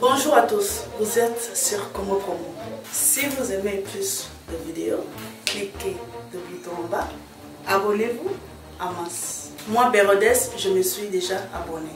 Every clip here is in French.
Bonjour à tous, vous êtes sur Como Promo. Si vous aimez plus de vidéos, cliquez le bouton en bas, abonnez-vous à masse. Moi, Bérodès, je me suis déjà abonné.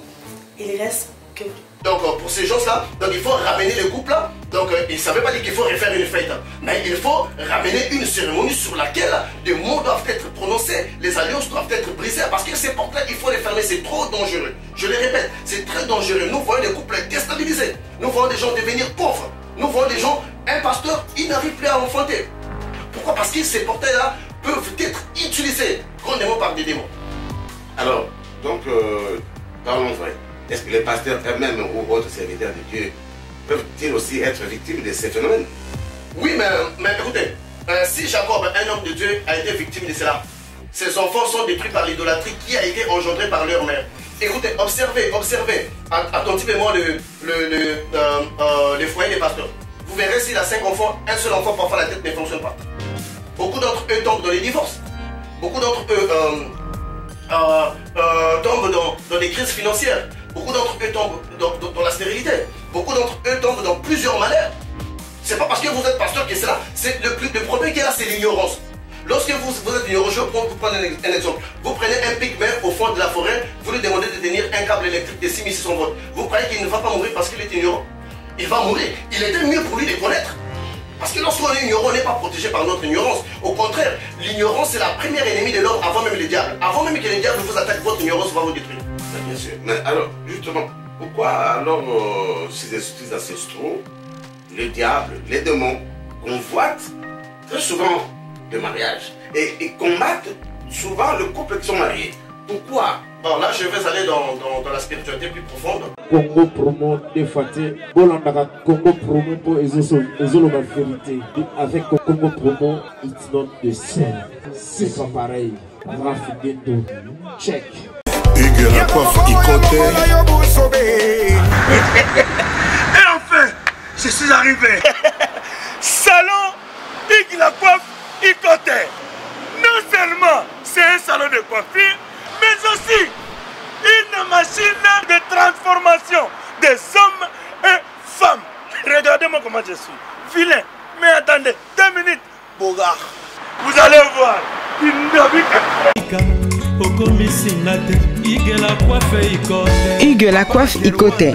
Il reste que donc euh, pour ces gens-là, donc il faut ramener les couples là. Donc euh, il ne savait pas dire qu'il faut refaire une fête, mais il faut ramener une cérémonie sur laquelle des mots doivent être prononcés, les alliances doivent être brisées, parce que ces portes-là, il faut les fermer, c'est trop dangereux. Je le répète, c'est très dangereux. Nous voyons des couples déstabilisés, nous voyons des gens devenir pauvres, nous voyons des gens, un pasteur, il n'arrive plus à enfanter. Pourquoi? Parce que ces portails-là peuvent être utilisés grandement par des démons. Alors, donc, euh, parlons vrai. Est-ce que les pasteurs eux-mêmes ou autres serviteurs de Dieu peuvent-ils aussi être victimes de ces phénomènes? Oui, mais, mais écoutez, euh, si Jacob, un homme de Dieu, a été victime de cela, ses enfants sont détruits par l'idolâtrie qui a été engendrée par leur mère. Écoutez, observez, observez attentivement le, le, le, euh, euh, les foyers des pasteurs. Vous verrez s'il a cinq enfants, un seul enfant, parfois la tête ne fonctionne pas. Beaucoup d'entre eux tombent dans les divorces. Beaucoup d'entre eux tombent dans, dans des crises financières. Beaucoup d'entre eux tombent dans, la stérilité. Beaucoup d'entre eux tombent dans plusieurs malheurs. C'est pas parce que vous êtes pasteur que c'est là. C'est le, le problème qu'il y a là, c'est l'ignorance. Lorsque vous, vous êtes ignorant, je vais vous prendre un, exemple. Vous prenez un pygmée au fond de la forêt, vous lui demandez de tenir un câble électrique de 6600 volts. Vous croyez qu'il ne va pas mourir parce qu'il est ignorant? Il va mourir. Il était mieux pour lui de connaître. Parce que lorsqu'on est ignorant, on n'est pas protégé par notre ignorance. Au contraire, l'ignorance, c'est la première ennemie de l'homme avant même le diable. Avant même que le diable vous attaque, votre ignorance va vous détruire. Bien sûr. Mais alors, justement, pourquoi alors euh, ces esprits ancestraux, le diable, les démons, convoitent très souvent le mariage et, combattent souvent le couple qui sont mariés? Pourquoi? Bon, là, je vais aller dans, dans, la spiritualité plus profonde. Congo promo défaté, Bolandaka Congo promo pour la vérité. Avec Congo promo, it's not the same. C'est pas pareil. Raf check. Hugues la coiffe Et enfin, je suis arrivé. Salon Hugues la coiffe Icoté. Non seulement c'est un salon de coiffure, mais aussi une machine de transformation des hommes et femmes. Regardez-moi comment je suis. Vilain. Mais attendez, deux minutes. Bogard. Vous allez voir. Hugues la coiffe Icoté,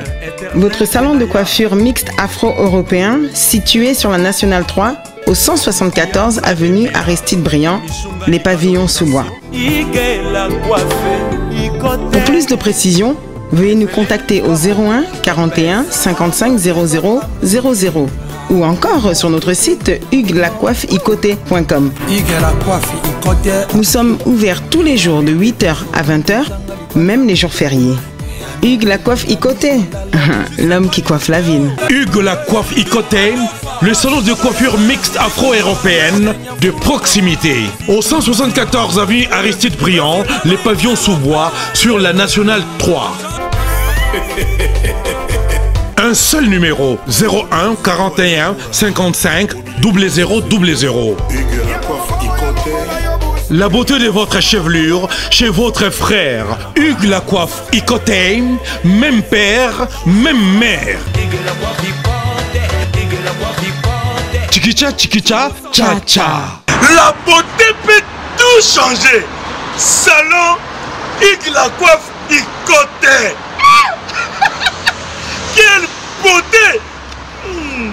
votre salon de coiffure mixte afro-européen situé sur la Nationale 3 au 174 avenue Aristide Briand, les pavillons sous bois. Pour plus de précisions, veuillez nous contacter au 01 41 55 00 00 ou encore sur notre site huguelacoiffeicoté.com. Nous sommes ouverts tous les jours de 8h à 20h, même les jours fériés. Hugues la coiffe Icoté, l'homme qui coiffe la ville. Hugues la coiffe Icoté, le salon de coiffure mixte afro-européenne de proximité. Au 174 avenue Aristide Briand, les pavillons sous bois sur la nationale 3. Un seul numéro 01 41 55 00 00. La beauté de votre chevelure chez votre frère. Hugues la coiffe Icoté, même père, même mère. Chikicha, chikicha, cha cha. La beauté peut tout changer. Salon Hugues la coiffe Icoté. Quelle hmm.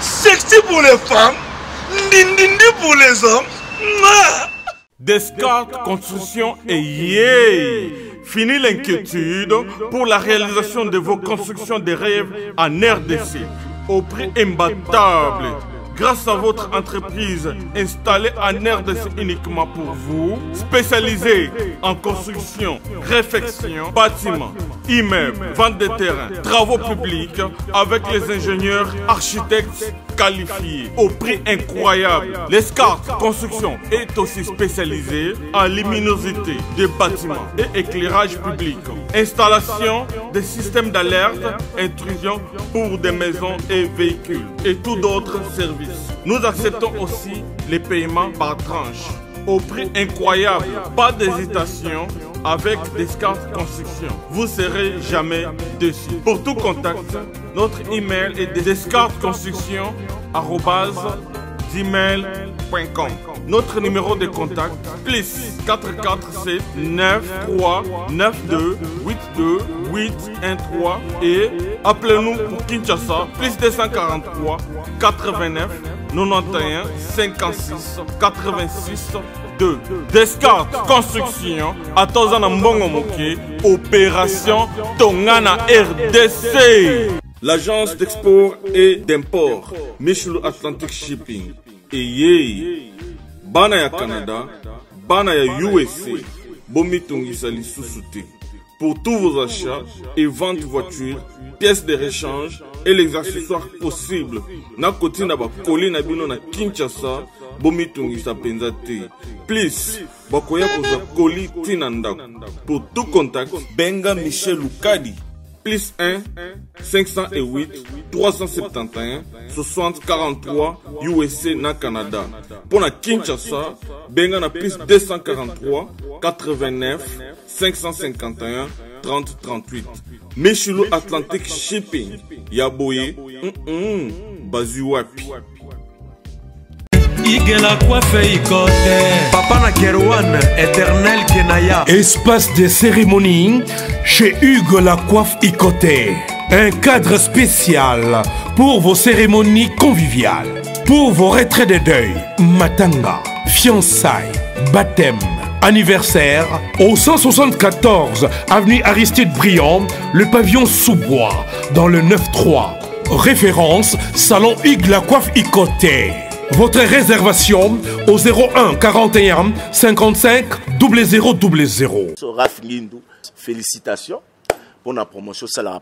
Sexy pour les femmes, dindindi pour les hommes. Descartes Construction et yeah Fini l'inquiétude pour la réalisation de vos constructions de rêves en RDC au prix imbattable grâce à votre entreprise installée en RDC uniquement pour vous, spécialisée en construction, réfection, bâtiments, immeubles, vente de terrains, travaux publics avec les ingénieurs architectes qualifiés au prix incroyable. L'escart Construction est aussi spécialisée en luminosité des bâtiments et éclairage public. Installation des systèmes d'alerte, intrusion pour des maisons et véhicules et tout d'autres services. Nous acceptons aussi les paiements par tranche au prix incroyable. Pas d'hésitation avec Descartes Construction. Vous serez jamais déçus. Pour tout contact, notre email est descartesconstruction@gmail.com. Notre numéro de contact plus 447 93 92 82 813 et appelez-nous pour Kinshasa plus 243 89 91 56 86 2 Descartes Construction. Atoza na mbongo moke opération tongana RDC L'agence d'export et d'import Michel Atlantic Shipping. Eyei bana ya Canada bana ya USA bomitungisa lisusu te pour tous vos achats et ventes voitures, pièces de rechange et les accessoires possibles. Na kotina bakoli na bino na Kinshasa, bomitungisa penza te. Please, bakoya kozwa koli tina ndako. Pour tout contact, benga Michel Lukadi. Plus 1 508 371 60 43 USA na Canada. Pour na Kinshasa, benga na plus 243 89 551 30 38. Michulu Atlantic Shipping. Yaboye, mm -mm, bazui wapi. igela coiffe ikote papa na kerwan éternel kenaya Espace de cérémonie chez Hugues la coiffe Icoté. Un cadre spécial pour vos cérémonies conviviales, pour vos retraits de deuil, matanga, fiançailles, baptême, anniversaire, au 174 avenue Aristide Briand, le pavillon sous-bois, dans le 9-3. Référence Salon Hugues la coiffe Icoté. Votre réservation au 01 41 55 0000. Raf Ngindu, félicitations pour la promotion, ça la.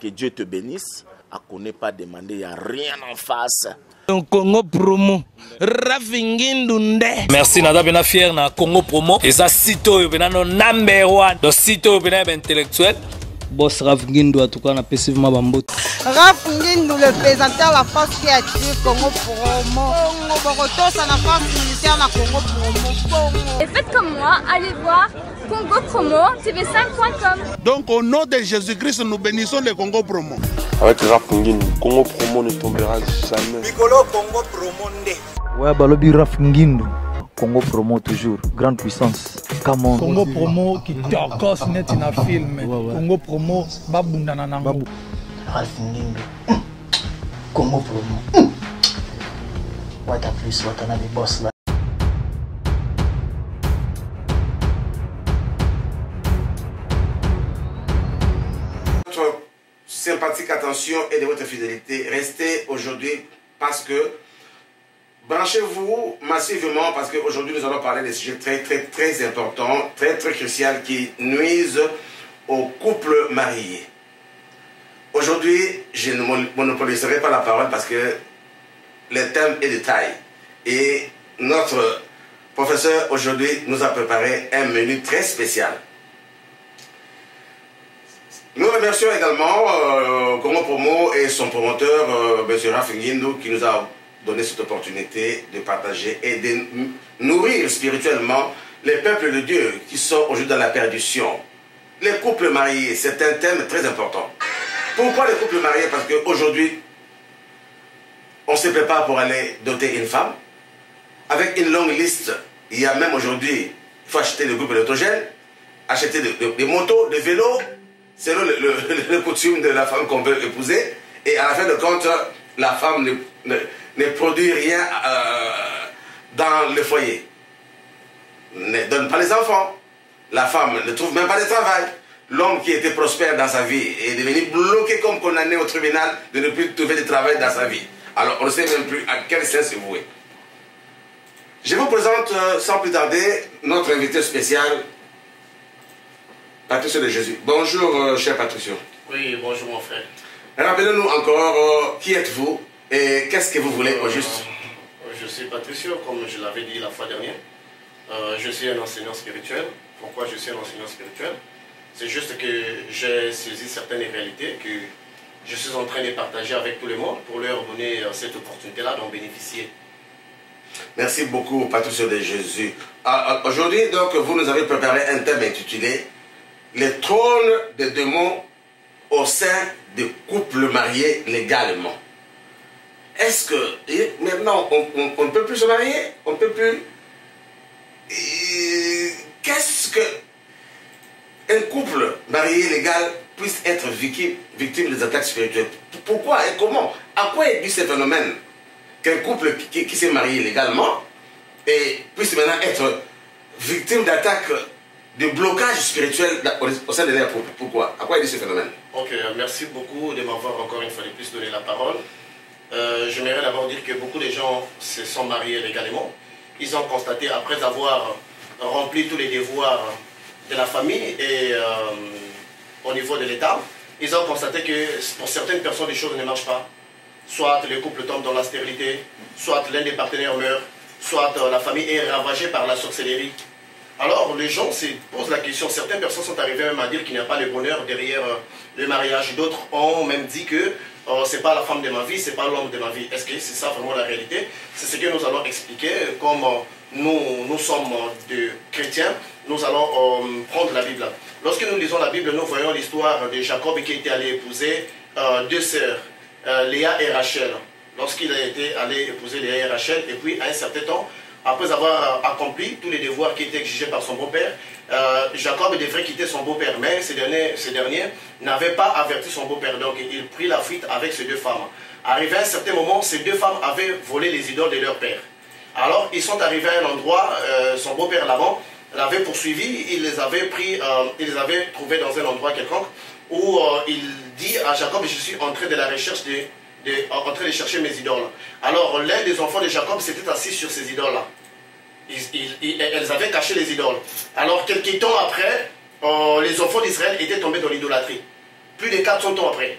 Que Dieu te bénisse. À connaît pas demander, il n'y a rien en face. Congo promo. Rafingindu nde. Merci naza mpena fiere na congo promo. Eza site oyo mpena no number one. Do site oyo mpena ya baintellectuel boss Raf Ngindu en tout cas vraiment bambote Raf Ngindu le présentateur la force créative Congo Promo Congo Borotosa la force militaire na Congo Promo Et faites comme moi, allez voir Congo Promo tv5.com Donc au nom de Jésus-Christ, nous bénissons le Congo Promo. Avec Ngindu, Congo Promo ne tombera jamais. Piccolo Congo Promo nde. Ouais, balobi Raf Ngindu. Congo Promo toujours, grande puissance. Come on. Congo Promo qui torcos net na film. Congo Promo babundana nango. Raf Ngindu. Congo Promo. What a plus, what another boss là. Votre sympathique attention et de votre fidélité. Restez aujourd'hui parce que branchez-vous massivement parce qu'aujourd'hui nous allons parler des sujets très très très importants, très très cruciaux qui nuisent aux couples mariés. Aujourd'hui, je ne monopoliserai pas la parole parce que le thème est de taille. Et notre professeur aujourd'hui nous a préparé un menu très spécial. Nous remercions également euh, Promo et son promoteur, euh, M. Raf Ngindu, qui nous a donné cette opportunité de partager et de nourrir spirituellement les peuples de Dieu qui sont aujourd'hui dans la perdition. Les couples mariés, c'est un thème très important. Pourquoi les couples mariés? Parce qu'aujourd'hui, on se prépare pour aller doter une femme. Avec une longue liste, il y a même aujourd'hui, il faut acheter des groupes électrogènes, acheter des, motos, des vélos, selon le, le, coutume de la femme qu'on veut épouser. Et à la fin de compte, la femme ne- ne produit rien euh, dans le foyer. Ne donne pas les enfants. La femme ne trouve même pas de travail. L'homme qui était prospère dans sa vie est devenu bloqué comme condamné au tribunal de ne plus trouver de travail dans sa vie. Alors on ne sait même plus à quel sens se vouer. Je vous présente euh, sans plus tarder notre invité spécial, Patricio de Jésus. Bonjour, euh, cher Patricio. Oui, bonjour mon frère. Rappelez-nous encore euh, qui êtes-vous? Et qu'est-ce que vous voulez au juste Euh, Je suis Patricio, comme je l'avais dit la fois dernière. Euh, je suis un enseignant spirituel. Pourquoi je suis un enseignant spirituel? C'est juste que j'ai saisi certaines réalités que je suis en train de partager avec tout le monde pour leur donner euh, cette opportunité-là d'en bénéficier. Merci beaucoup, Patricio de Jésus. Ah, Aujourd'hui, donc, vous nous avez préparé un thème intitulé Les trônes des démons au sein des couples mariés légalement. Est-ce que maintenant, on, ne peut plus se marier On ne peut plus. Qu'est-ce que un couple marié légal puisse être victime, des attaques spirituelles? Pourquoi et comment? À quoi est dû ce phénomène Qu'un couple qui, s'est marié légalement et puisse maintenant être victime d'attaques de blocage spirituel au, sein de couple. Pourquoi? À quoi est dû ce phénomène Ok, euh, merci beaucoup de m'avoir encore une fois de plus donné la parole. Euh, J'aimerais d'abord dire que beaucoup de gens se sont mariés légalement. Ils ont constaté, après avoir rempli tous les devoirs de la famille et euh, au niveau de l'État, ils ont constaté que pour certaines personnes, les choses ne marchent pas. Soit le couple tombe dans la stérilité, soit l'un des partenaires meurt, soit euh, la famille est ravagée par la sorcellerie. Alors les gens se posent la question, certaines personnes sont arrivées même à dire qu'il n'y a pas le bonheur derrière le mariage. D'autres ont même dit que euh, c'est pas la femme de ma vie, c'est pas l'homme de ma vie. Est-ce que c'est ça vraiment la réalité? C'est ce que nous allons expliquer. Comme euh, nous, nous sommes euh, de chrétiens, nous allons euh, prendre la Bible. Lorsque nous lisons la Bible, nous voyons l'histoire de Jacob qui était allé épouser deux sœurs, Léa et Rachel. Lorsqu'il a été allé épouser Léa et Rachel, et puis à un certain temps, après avoir accompli tous les devoirs qui étaient exigés par son beau-père, euh, Jacob devrait quitter son beau-père, mais ce dernier, n'avait pas averti son beau-père, donc il prit la fuite avec ces deux femmes. Arrivé à un certain moment, ces deux femmes avaient volé les idoles de leur père. Alors ils sont arrivés à un endroit, euh, son beau-père l'avant l'avait poursuivi, il les avait pris, euh, il les avait trouvés dans un endroit quelconque où il dit à Jacob, je suis en train de la recherche de, en train de chercher mes idoles. Alors l'un des enfants de Jacob s'était assis sur ces idoles-là. Elles avaient caché les idoles. Alors quelques temps après, euh, les enfants d'Israël étaient tombés dans l'idolâtrie. Plus de 400 ans après.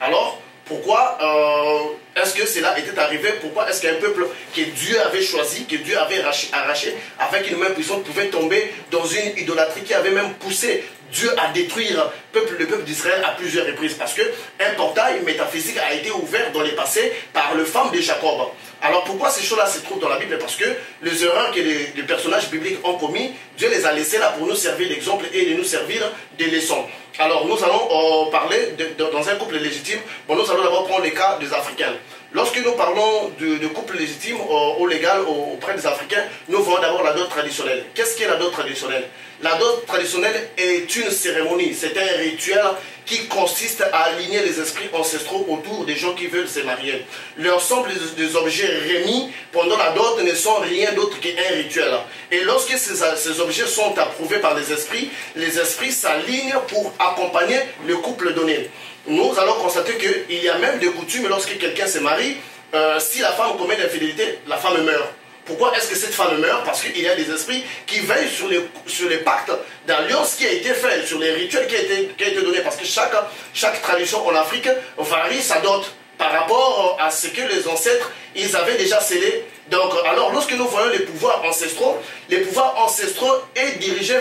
Alors, pourquoi euh, est-ce que cela était arrivé? Pourquoi est-ce qu'un peuple que Dieu avait choisi, que Dieu avait arraché, avec une main puissante, pouvait tomber dans une idolâtrie qui avait même poussé Dieu à détruire le peuple d'Israël à plusieurs reprises? Parce que un portail métaphysique a été ouvert dans les passés par le femme de Jacob. Alors pourquoi ces choses-là se trouvent dans la Bible? Parce que les erreurs que les, personnages bibliques ont commis, Dieu les a laissées là pour nous servir d'exemple et de nous servir des leçons. Alors nous allons euh, parler de- de- dans un couple légitime. Bon, nous allons d'abord prendre les cas des Africains. Lorsque nous parlons de, couple légitime euh, au légal au- auprès des Africains, nous voyons d'abord la dot traditionnelle. Qu'est-ce qu'est la dot traditionnelle? La dot traditionnelle est une cérémonie, c'est un rituel qui consiste à aligner les esprits ancestraux autour des gens qui veulent se marier. L'ensemble des, des objets remis pendant la dot ne sont rien d'autre qu'un rituel. Et lorsque ces, ces objets sont approuvés par les esprits, les esprits s'alignent pour accompagner le couple donné. Nous allons constater qu'il y a même des coutumes lorsque quelqu'un se marie, euh, si la femme commet l'infidélité, la femme meurt. Pourquoi est-ce que cette femme meurt? Parce qu'il y a des esprits qui veillent sur les, sur les pactes d'alliance qui a été fait, sur les rituels qui a été, qui a été donné. Parce que chaque, chaque tradition en Afrique varie sa dot par rapport à ce que les ancêtres ils avaient déjà scellé. Donc, alors, lorsque nous voyons les pouvoirs ancestraux, les pouvoirs ancestraux est dirigé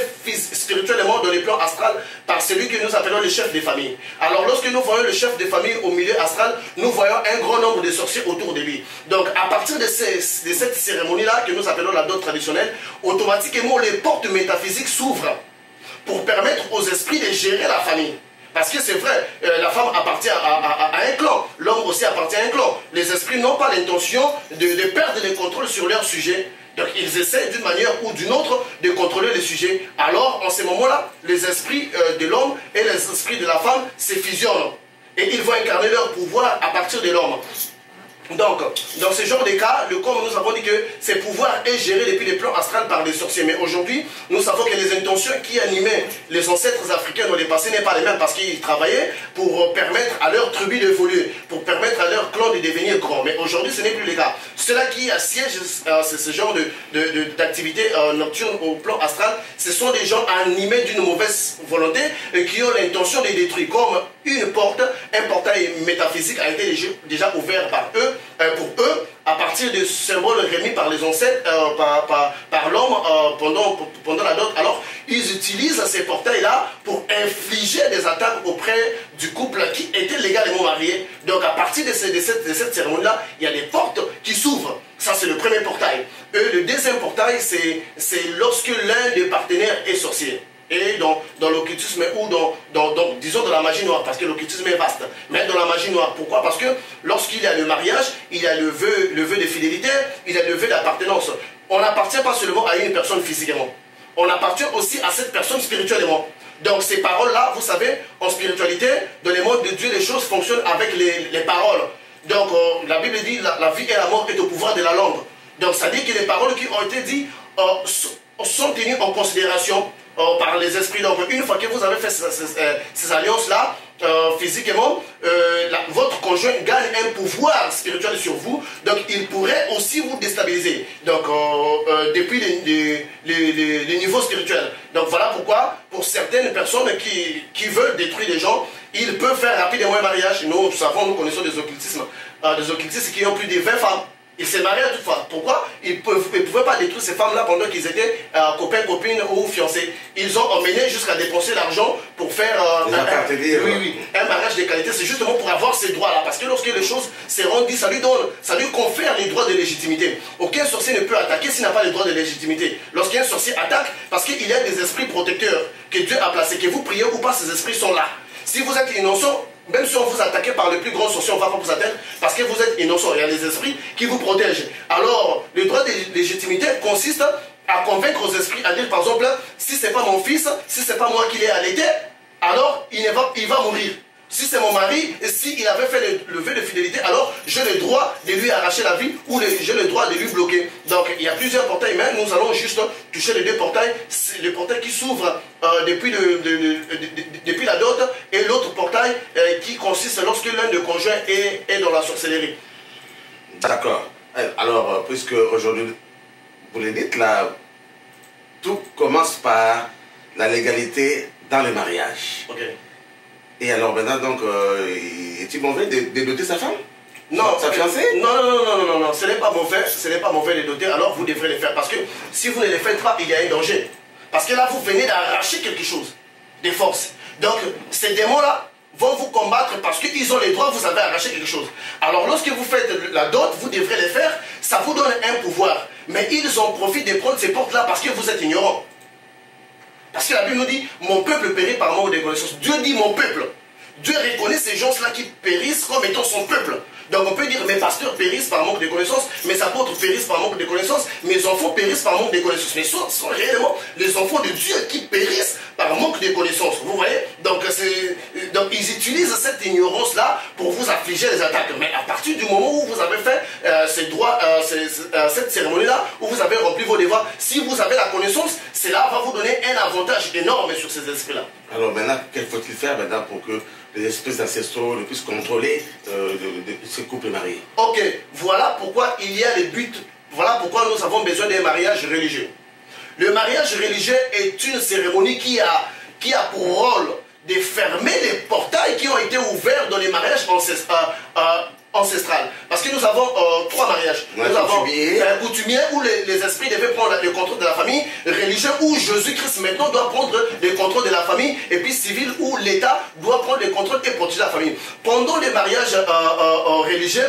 spirituellement dans les plans astral par celui que nous appelons le chef des familles. Alors, lorsque nous voyons le chef des familles au milieu astral, nous voyons un grand nombre de sorciers autour de lui. Donc, à partir de, de cette cérémonie-là, que nous appelons la dot traditionnelle, automatiquement, les portes métaphysiques s'ouvrent pour permettre aux esprits de gérer la famille. Parce que c'est vrai, euh, la femme appartient à, un clan, l'homme aussi appartient à un clan. Les esprits n'ont pas l'intention de, de perdre le contrôle sur leur sujet. Donc ils essaient d'une manière ou d'une autre de contrôler le sujet. Alors en ce moment-là, les esprits euh, de l'homme et les esprits de la femme se fusionnent. Et ils vont incarner leur pouvoir à partir de l'homme. Donc, dans ce genre de cas, le comme nous avons dit que ces pouvoirs est géré depuis les plans astrales par des sorciers. Mais aujourd'hui, nous savons que les intentions qui animaient les ancêtres africains dans le passé n'est pas les mêmes parce qu'ils travaillaient pour permettre à leur tribu d'évoluer, pour permettre à leur clan de devenir grand. Mais aujourd'hui, ce n'est plus le cas. Ceux-là qui assiègent euh, ce, genre d'activité de, euh, nocturne au plan astral, ce sont des gens animés d'une mauvaise volonté et qui ont l'intention de détruire. Comme une porte, un portail métaphysique a été déjà- ouvert par eux, pour eux, à partir des symboles remis par les ancêtres, euh, par, l'homme euh, pendant, la dot. Alors, ils utilisent ces portails-là pour infliger des attaques auprès du couple qui était légalement marié. Donc, à partir de, ces- de cette, de cérémonie-là, il y a des portes qui s'ouvrent. Ça c'est le premier portail. Le deuxième portail, c'est lorsque l'un des partenaires est sorcier. Et dans, dans l'occultisme ou dans, disons, dans la magie noire, parce que l'occultisme est vaste. Mais dans la magie noire, pourquoi? Parce que lorsqu'il y a le mariage, il y a le vœu, le vœu de fidélité, il y a le vœu d'appartenance. On n'appartient pas seulement à une personne physiquement. On appartient aussi à cette personne spirituellement. Donc ces paroles-là, vous savez, en spiritualité, dans les mondes de Dieu, les choses fonctionnent avec les, les paroles. Donc euh, la Bible dit la, la vie et la mort est au pouvoir de la langue. Donc ça dit que les paroles qui ont été dites euh, sont tenues en considération euh, par les esprits. Donc une fois que vous avez fait ces, ces alliances-là, euh, physiquement, euh, votre conjoint gagne un pouvoir spirituel sur vous, donc il pourrait aussi vous déstabiliser. Donc euh, depuis les, les, les, les, niveaux spirituels. Donc voilà pourquoi, pour certaines personnes qui, qui veulent détruire les gens, ils peuvent faire rapidement un mariage. Nous savons, nous connaissons des occultismes, des occultistes qui ont plus de 20 femmes. Ils se mariaient toutefois. Pourquoi? Ils ne pouvaient pas détruire ces femmes-là pendant qu'ils étaient euh, copains, copines ou fiancés. Ils ont emmené jusqu'à dépenser l'argent pour faire euh, un, oui, oui, un mariage de qualité. C'est justement pour avoir ces droits-là. Parce que lorsque les choses seront dites, ça lui donne, ça lui confère les droits de légitimité. Aucun sorcier ne peut attaquer s'il n'a pas les droits de légitimité. Lorsqu'un sorcier attaque, parce qu'il y a des esprits protecteurs que Dieu a placés, que vous priez ou pas, ces esprits sont là. Si vous êtes innocent, même si on vous attaque par le plus grand sorcier, on va vous attaquer parce que vous êtes innocent. Il y a des esprits qui vous protègent. Alors, le droit de légitimité consiste à convaincre aux esprits, à dire par exemple, si ce n'est pas mon fils, si ce n'est pas moi qui l'ai allaité, alors il va, il va mourir. Si c'est mon mari, et s'il avait fait le, le, vœu de fidélité, alors j'ai le droit de lui arracher la vie ou j'ai le droit de lui bloquer. Donc il y a plusieurs portails, mais nous allons juste toucher les deux portails. Le portail qui s'ouvre euh, depuis, depuis la dot et l'autre qui consiste lorsque l'un des conjoints est, est, dans la sorcellerie. D'accord. Alors, euh, puisque aujourd'hui, vous le dites là, tout commence par la légalité dans le mariage. Ok. Et alors maintenant, donc, euh, est-il mauvais de, de, doter sa femme? Non. Sa fiancée? Non, non, non, non, non, non, ce n'est pas mauvais, ce n'est pas mauvais de doter, alors vous devrez le faire. Parce que si vous ne le faites pas, il y a un danger. Parce que là, vous venez d'arracher quelque chose, des forces. Donc, ces démons-là vont vous combattre parce qu'ils ont les droits, vous avez arraché quelque chose. Alors, lorsque vous faites la dot, vous devrez le faire, ça vous donne un pouvoir. Mais ils en profitent de prendre ces portes-là parce que vous êtes ignorants. Parce que la Bible nous dit, mon peuple périt par manque de connaissance. Dieu dit mon peuple. Dieu reconnaît ces gens-là qui périssent comme étant son peuple. Donc on peut dire mes pasteurs périssent par manque de connaissances, mes apôtres périssent par manque de connaissances, mes enfants périssent par manque de connaissances. Mais ce sont, réellement les enfants de Dieu qui périssent par manque de connaissances. Vous voyez? Donc, donc ils utilisent cette ignorance-là pour vous affliger les attaques. Mais à partir du moment où vous avez fait euh, ces droits, euh, euh, cette cérémonie-là, où vous avez rempli vos devoirs, si vous avez la connaissance, cela va vous donner un avantage énorme sur ces esprits-là. Alors maintenant, qu'est-ce qu'il faut-il faire maintenant pour que les espèces ancestraux puissent contrôler euh, couples mariés. Ok, voilà pourquoi il y a les buts, voilà pourquoi nous avons besoin d'un mariage religieux. Le mariage religieux est une cérémonie qui a, pour rôle de fermer les portails qui ont été ouverts dans les mariages. Euh, euh, ancestral. Parce que nous avons euh, trois mariages. Ouais, nous avons coutumier. un coutumier où les, les, esprits devaient prendre le contrôle de la famille, religieux où Jésus-Christ maintenant doit prendre le contrôle de la famille, et puis civil où l'État doit prendre le contrôle et protéger la famille. Pendant les mariages euh, euh, religieux,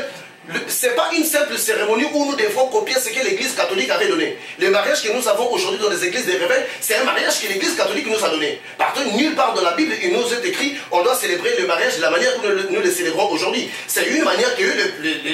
ce n'est pas une simple cérémonie où nous devons copier ce que l'Église catholique avait donné. Le mariage que nous avons aujourd'hui dans les églises des réveils, c'est un mariage que l'Église catholique nous a donné. Partout, nulle part dans la Bible, il nous est écrit on doit célébrer le mariage de la manière où nous, le célébrons aujourd'hui. C'est une manière que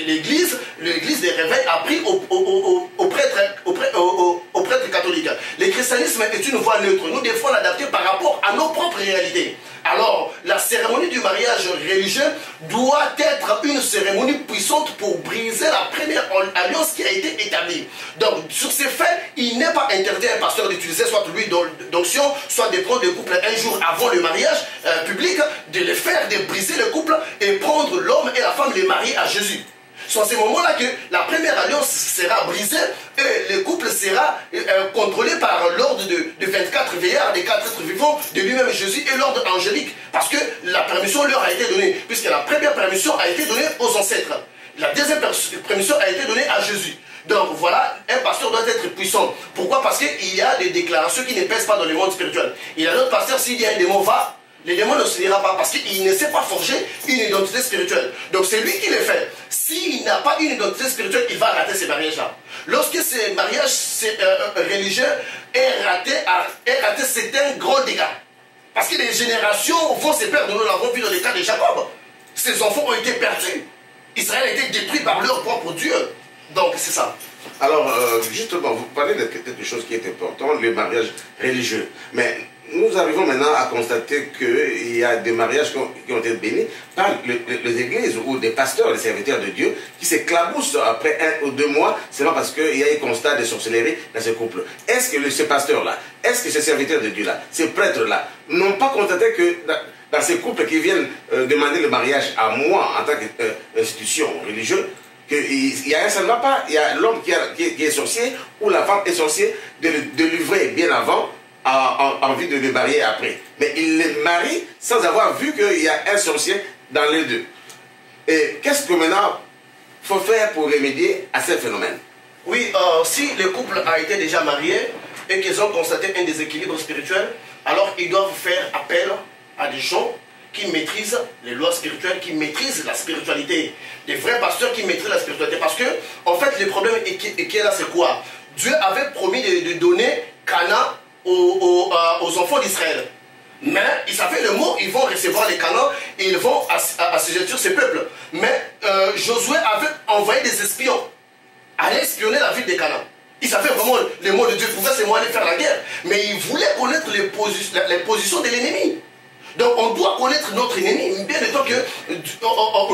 l'Église, l'Église des réveils a pris aux au, au, prêtres catholiques. Le christianisme est une voie neutre. Nous devons l'adapter par rapport à nos propres réalités. Alors, la cérémonie du mariage religieux doit être une cérémonie puissante pour briser la première alliance qui a été établie. Donc, sur ces faits, il n'est pas interdit à un pasteur d'utiliser soit l'huile d'onction, soit de prendre le couple un jour avant le mariage euh, public, de les faire, de briser le couple et prendre l'homme et la femme, les marier à Jésus. C'est à ce moment-là que la première alliance sera brisée et le couple sera euh, contrôlé par l'ordre de, 24 veillards, des quatre êtres vivants, de lui-même Jésus et l'ordre angélique. Parce que la permission leur a été donnée, puisque la première permission a été donnée aux ancêtres. La deuxième permission a été donnée à Jésus. Donc voilà, un pasteur doit être puissant. Pourquoi? Parce qu'il y a des déclarations qui ne pèsent pas dans le monde spirituel. Il y a d'autres pasteurs, s'il y a un démon, va, le démon ne se dira pas parce qu'il ne sait pas forger une identité spirituelle. Donc c'est lui qui le fait. S'il n'a pas une identité spirituelle, il va rater ces mariages-là. Lorsque ces mariages euh, euh, religieux est raté, est raté c'est un gros dégât. Parce que les générations vont se perdre. Nous l'avons vu dans le cas de Jacob. Ses enfants ont été perdus. Israël a été détruit par leur propre Dieu. Donc c'est ça. Alors, euh, justement, vous parlez de quelque chose qui est important, le mariage religieux. Mais nous arrivons maintenant à constater qu'il y a des mariages qui ont, été bénis par le- le- les églises ou des pasteurs, des serviteurs de Dieu, qui s'éclaboussent après un ou deux mois, seulement parce qu'il y a un constat de sorcellerie dans ce couple. Est-ce que ces pasteurs-là, est-ce que ces serviteurs de Dieu-là, ces prêtres-là, n'ont pas constaté que dans, ces couples qui viennent euh, demander le mariage à moi en tant qu'institution religieuse, qu'il y a un ça ne pas, il y a l'homme qui, est- sorcier ou la femme est sorcier de de livrer bien avant en, en- en vue de le marier après. Mais il les marie sans avoir vu qu'il y a un sorcier dans les deux. Et qu'est-ce que maintenant faut faire pour remédier à ce phénomène? Oui, euh, si le couple a été déjà marié et qu'ils ont constaté un déséquilibre spirituel, alors ils doivent faire appel à des gens qui maîtrisent les lois spirituelles, qui maîtrisent la spiritualité. Des vrais pasteurs qui maîtrisent la spiritualité. Parce que, en fait, le problème qui est là, c'est quoi? Dieu avait promis de, de donner Cana aux, euh, aux enfants d'Israël. Mais ils savaient le mot, ils vont recevoir les canons et ils vont ass- assujettir ces peuples. Mais euh, Josué avait envoyé des espions aller espionner la ville des Canaan. Il savait vraiment les mots de Dieu, pouvait seulement aller faire la guerre. Mais il voulait connaître les, les positions de l'ennemi. Donc on doit connaître notre ennemi, bien étant que... euh,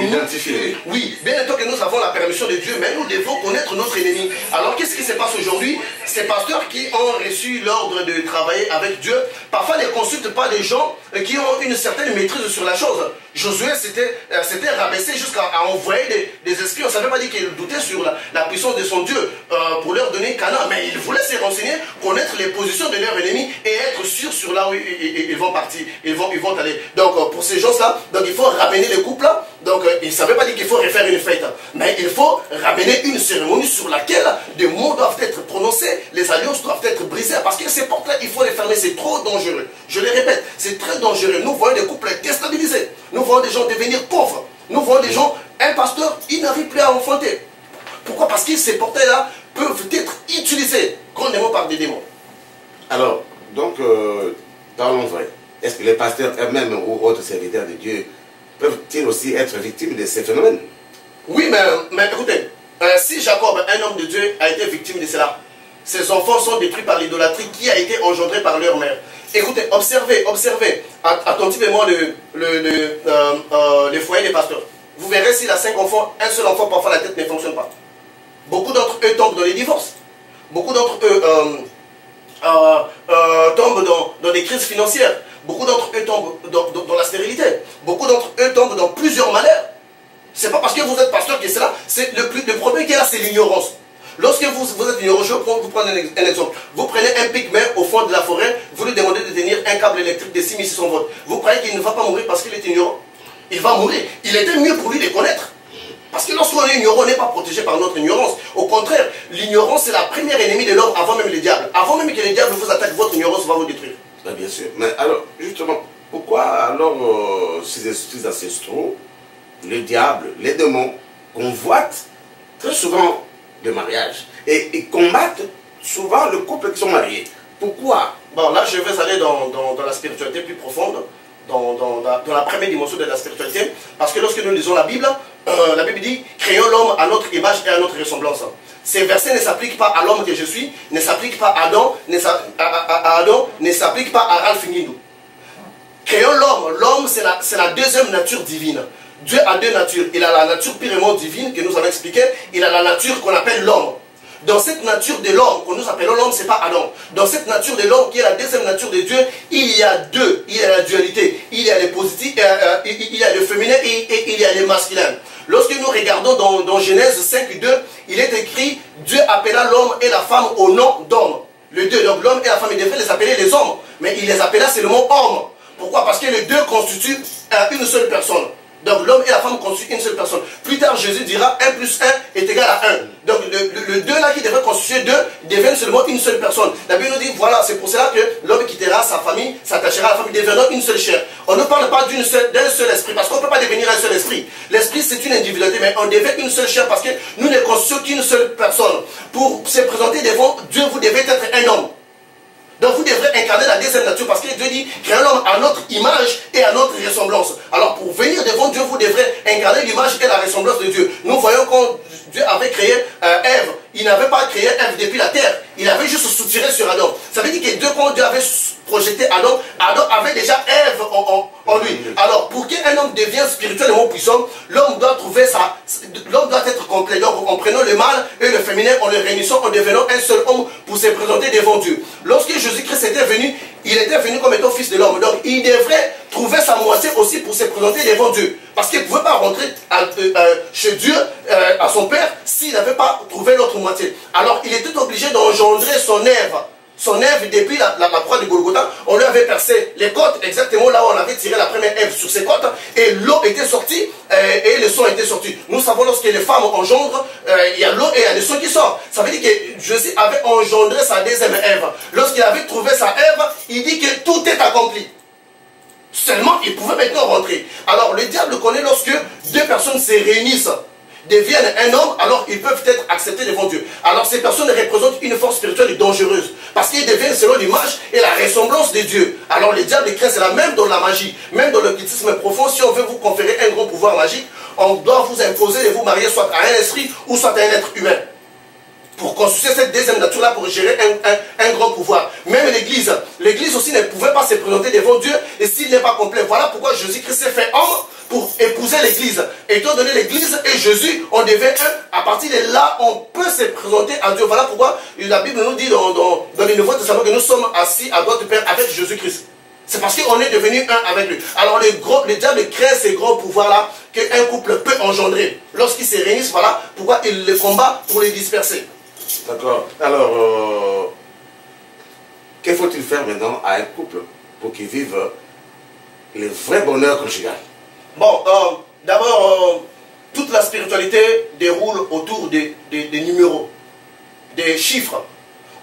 nous- Identifier. oui, bien étant que nous avons la permission de Dieu, mais nous devons connaître notre ennemi. Alors qu'est-ce qui se passe aujourd'hui? Ces pasteurs qui ont reçu l'ordre de travailler avec Dieu, parfois ne consultent pas des gens euh, qui ont une certaine maîtrise sur la chose. Josué s'était euh, s'était rabaissé jusqu'à envoyer des, des espions. Ça ne veut pas dire qu'il doutait sur la, puissance de son Dieu euh, pour leur donner Canaan, mais il voulait se renseigner, connaître les positions de leurs ennemis et être sûr sur là où ils, vont partir, ils vont, ils vont aller. Donc euh, pour ces gens-là, donc il faut ramener les couples là. Donc il ne savait pas dire qu'il faut refaire une fête, mais il faut ramener une cérémonie sur laquelle des mots doivent être prononcés, les alliances doivent être brisées, parce que ces portes-là, il faut les fermer, c'est trop dangereux. Je le répète, c'est très dangereux. Nous voyons des couples déstabilisés, nous voyons des gens devenir pauvres, nous voyons des gens, un pasteur, il n'arrive plus à enfanter. Pourquoi? Parce que ces portails-là peuvent être utilisés grandement par des démons. Alors, donc, euh, parlons vrai. Est-ce que les pasteurs eux-mêmes ou autres serviteurs de Dieu peuvent-ils aussi être victimes de ces phénomènes? Oui, mais, mais écoutez, euh, si Jacob, un homme de Dieu, a été victime de cela, ses enfants sont détruits par l'idolâtrie qui a été engendrée par leur mère. Écoutez, observez, observez att- attentivement le, le, le, euh, euh, foyer des pasteurs. Vous verrez s'il a cinq enfants, un seul enfant, parfois la tête ne fonctionne pas. Beaucoup d'entre eux tombent dans les divorces. Beaucoup d'entre eux euh, euh, euh, tombent dans, dans des crises financières. Beaucoup d'entre eux tombent dans, la stérilité. Beaucoup d'entre eux tombent dans plusieurs malheurs. C'est pas parce que vous êtes pasteur que c'est là. C'est le, le problème qui est là, c'est l'ignorance. Lorsque vous, vous êtes ignorant, je vais prendre- vous prendre un, ex- un exemple. Vous prenez un pygmée au fond de la forêt, vous lui demandez de tenir un câble électrique de 6600 volts. Vous croyez qu'il ne va pas mourir parce qu'il est ignorant? Il va mourir. Il était mieux pour lui de connaître. Parce que lorsqu'on est ignorant, on n'est pas protégé par notre ignorance. Au contraire, l'ignorance c'est la première ennemie de l'homme avant même les diables. Avant même que les diables vous attaquent, votre ignorance va vous détruire. Ben, Bien sûr. Mais alors, justement, pourquoi alors euh, ces esprits ancestraux, le diable, les démons, convoitent très souvent le mariage et, et combattent souvent le couple qui sont mariés Pourquoi? Bon, là, je vais aller dans, dans- la spiritualité plus profonde, dans, dans la, première dimension de la spiritualité, parce que lorsque nous lisons la Bible, euh, la Bible dit Créons l'homme à notre image et à notre ressemblance. Ces versets ne s'appliquent pas à l'homme que je suis, ne s'appliquent pas à Adam, ne s'appliquent pas à Ralph Ngindou. Créons l'homme. L'homme, c'est la, c'est la deuxième nature divine. Dieu a deux natures. Il a la nature purement divine que nous avons expliqué. Il a la nature qu'on appelle l'homme. Dans cette nature de l'homme, que nous appelons l'homme, c'est pas Adam. Dans cette nature de l'homme, qui est la deuxième nature de Dieu, il y a deux. Il y a la dualité. Il y a le positif, euh, euh, il y a le féminin et, il y a le masculin. Lorsque nous regardons dans, Genèse 5, 2, il est écrit Dieu appela l'homme et la femme au nom d'homme. Les deux, donc l'homme et la femme, il devrait les appeler les hommes. Mais il les appela seulement hommes. Pourquoi? Parce que les deux constituent euh, une seule personne. Donc l'homme et la femme constituent une seule personne. Plus tard, Jésus dira 1 plus 1 est égal à 1. Donc le, 2 là qui devrait constituer 2 devient seulement une seule personne. La Bible nous dit, voilà, c'est pour cela que l'homme quittera sa famille, s'attachera à la famille, devenant une seule chair. On ne parle pas d'un seul, seul esprit, parce qu'on ne peut pas devenir un seul esprit. L'esprit, c'est une individualité, mais on devient une seule chair parce que nous ne constituons qu'une seule personne. Pour se présenter devant Dieu, vous devez être un homme. Donc vous devrez incarner la deuxième nature parce que Dieu dit créer l'homme à notre image et à notre ressemblance. Alors pour venir devant Dieu, vous devrez incarner l'image et la ressemblance de Dieu. Nous voyons quand Dieu avait créé euh, Ève, il n'avait pas créé Ève depuis la terre. Il avait juste soutiré sur Adam. Ça veut dire que Dieu, quand Dieu avait projeté Adam, Adam avait déjà Ève en, lui. Alors, pour qu'un homme devienne spirituellement puissant, l'homme doit trouver ça. L'homme doit être complet. Donc, en prenant le mal et le féminin, en le réunissant, en devenant un seul homme pour se présenter devant Dieu. Lorsque Jésus-Christ était venu, il était venu comme étant fils de l'homme. Donc, il devrait trouver sa moitié aussi pour se présenter devant Dieu. Parce qu'il ne pouvait pas rentrer euh, euh, chez Dieu, euh, à son Père, s'il n'avait pas trouvé l'autre Alors, il était obligé d'engendrer son œuvre son œuvre depuis la, croix de Golgotha, on lui avait percé les côtes, exactement là où on avait tiré la première œuvre sur ses côtes, et l'eau était sortie, euh, et le sang était sorti. Nous savons lorsque les femmes engendrent, euh, il y a l'eau et il y a le sang qui sort. Ça veut dire que Jésus avait engendré sa deuxième œuvre. Lorsqu'il avait trouvé sa œuvre, il dit que tout est accompli. Seulement, il pouvait maintenant rentrer. Alors, le diable connaît lorsque deux personnes se réunissent deviennent un homme, alors ils peuvent être acceptés devant Dieu. Alors ces personnes représentent une force spirituelle dangereuse, parce qu'ils deviennent selon l'image et la ressemblance de Dieu. Alors le diable crée cela même dans la magie, même dans le l'occultisme profond, si on veut vous conférer un grand pouvoir magique, on doit vous imposer de vous marier soit à un esprit ou soit à un être humain pour construire cette deuxième nature-là, pour gérer un, un, grand pouvoir. Même l'Église, l'Église aussi ne pouvait pas se présenter devant Dieu et s'il n'est pas complet. Voilà pourquoi Jésus-Christ s'est fait homme pour épouser l'Église. Étant donné l'Église et Jésus, on devait un. À partir de là, on peut se présenter à Dieu. Voilà pourquoi la Bible nous dit dans, dans, dans le Nouveau Testament que nous sommes assis à droite du Père avec Jésus-Christ. C'est parce qu'on est devenu un avec lui. Alors le, gros, le diable crée ces grands pouvoirs-là qu'un couple peut engendrer. Lorsqu'ils se réunissent, voilà pourquoi il les combat pour les disperser. D'accord. Alors, euh, que faut-il faire maintenant à un couple pour qu'il vive le vrai bonheur conjugal Bon, euh, d'abord, euh, toute la spiritualité déroule autour des, numéros, des chiffres.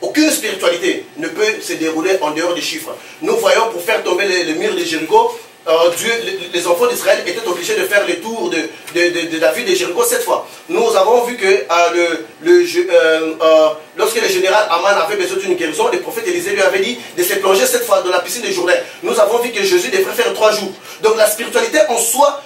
Aucune spiritualité ne peut se dérouler en dehors des chiffres. Nous voyons pour faire tomber le, mur de Jéricho, euh, Dieu, les, enfants d'Israël étaient obligés de faire le tour de, de, de, la ville de Jéricho cette fois. Nous avons vu que euh, euh, lorsque le général Aman avait besoin d'une guérison, le prophète Élisée lui avait dit de se plonger cette fois dans la piscine de Jourdain. Nous avons vu que Jésus devrait faire trois jours. Donc la spiritualité en soi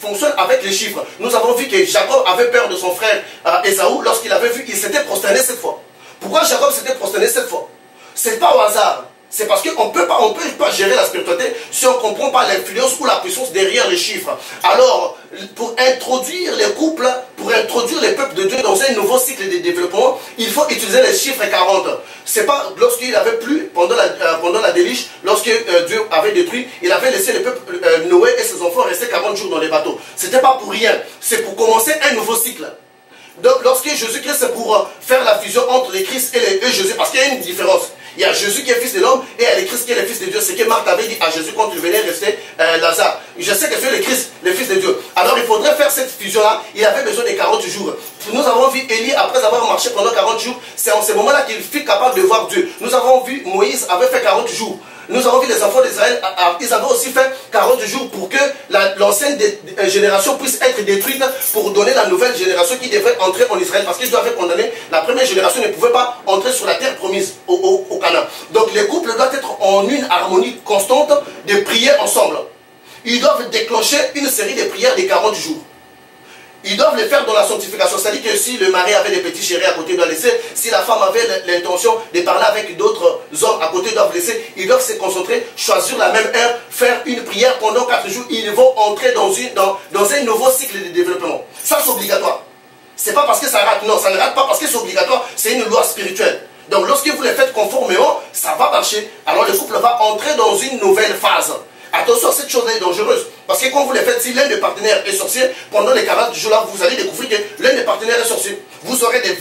fonctionne avec les chiffres. Nous avons vu que Jacob avait peur de son frère Esaou lorsqu'il avait vu qu'il s'était prosterné cette fois. Pourquoi Jacob s'était prosterné cette fois? C'est pas au hasard. C'est parce qu'on peut pas, on peut pas gérer la spiritualité si on ne comprend pas l'influence ou la puissance derrière les chiffres. Alors, pour introduire les couples, pour introduire les peuples de Dieu dans un nouveau cycle de développement, il faut utiliser les chiffres 40. C'est pas lorsqu'il avait plu pendant la, euh, pendant la déliche, lorsque euh, Dieu avait détruit, il avait laissé le peuple euh, Noé et ses enfants rester 40 jours dans les bateaux. C'était pas pour rien. C'est pour commencer un nouveau cycle. Donc, lorsque Jésus-Christ, c'est pour faire la fusion entre les Christ et Jésus, parce qu'il y a une différence. Il y a Jésus qui est fils de l'homme et il y a le Christ qui est le fils de Dieu. C'est ce que Marthe avait dit à Jésus quand il venait rester euh, Lazare. Je sais que c'est le Christ, le fils de Dieu. Alors il faudrait faire cette fusion-là. Il avait besoin de 40 jours. Nous avons vu Élie, après avoir marché pendant 40 jours, c'est en ce moment-là qu'il fut capable de voir Dieu. Nous avons vu Moïse avait fait 40 jours. Nous avons vu les enfants d'Israël, ah, ah, ils avaient aussi fait 40 jours pour que l'ancienne euh, génération puisse être détruite pour donner la nouvelle génération qui devrait entrer en Israël. Parce qu'ils doivent condamner, la première génération ne pouvait pas entrer sur la terre promise au, au, Canaan. Donc les couples doivent être en une harmonie constante de prier ensemble. Ils doivent déclencher une série de prières de 40 jours. Ils doivent le faire dans la sanctification. C'est-à-dire que si le mari avait des petits chéris à côté, il doit laisser. Si la femme avait l'intention de parler avec d'autres hommes à côté, ils doivent laisser. Ils doivent se concentrer, choisir la même heure, faire une prière pendant quatre jours. Ils vont entrer dans, une, dans, dans un nouveau cycle de développement. Ça, c'est obligatoire. C'est pas parce que ça rate. Non, ça ne rate pas parce que c'est obligatoire. C'est une loi spirituelle. Donc lorsque vous les faites conformément, ça va marcher. Alors le couple va entrer dans une nouvelle phase. Attention, cette chose est dangereuse. Parce que quand vous les faites, si l'un des partenaires est sorcier, pendant les 40 jours-là, vous allez découvrir que l'un des partenaires est sorcier. Vous aurez des,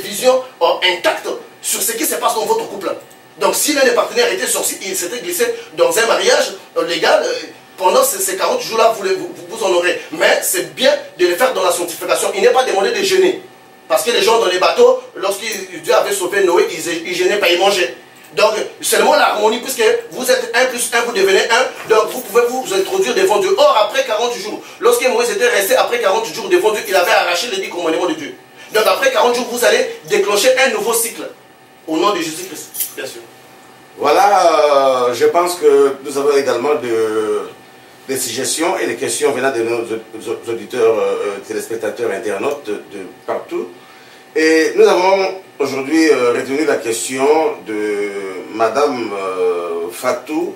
visions intactes sur ce qui se passe dans votre couple. Donc si l'un des partenaires était sorcier, il s'était glissé dans un mariage euh, légal, euh, pendant ces, ces 40 jours-là, vous, en aurez. Mais c'est bien de les faire dans la sanctification. Il n'est pas demandé de jeûner. Parce que les gens dans les bateaux, lorsque Dieu avait sauvé Noé, ils, ils gênaient pas, ils mangeaient. Donc, seulement l'harmonie, puisque vous êtes 1 plus 1, vous devenez 1, donc vous pouvez vous introduire devant Dieu. Or, après 40 jours, lorsque Moïse était resté après 40 jours devant Dieu, il avait arraché les 10 commandements de Dieu. Donc, après 40 jours, vous allez déclencher un nouveau cycle. Au nom de Jésus-Christ, bien sûr. Voilà, euh, je pense que nous avons également de- des suggestions et des questions venant de nos au- auditeurs, euh, téléspectateurs, internautes de partout. Et nous avons aujourd'hui euh, la question de Madame euh, Fatou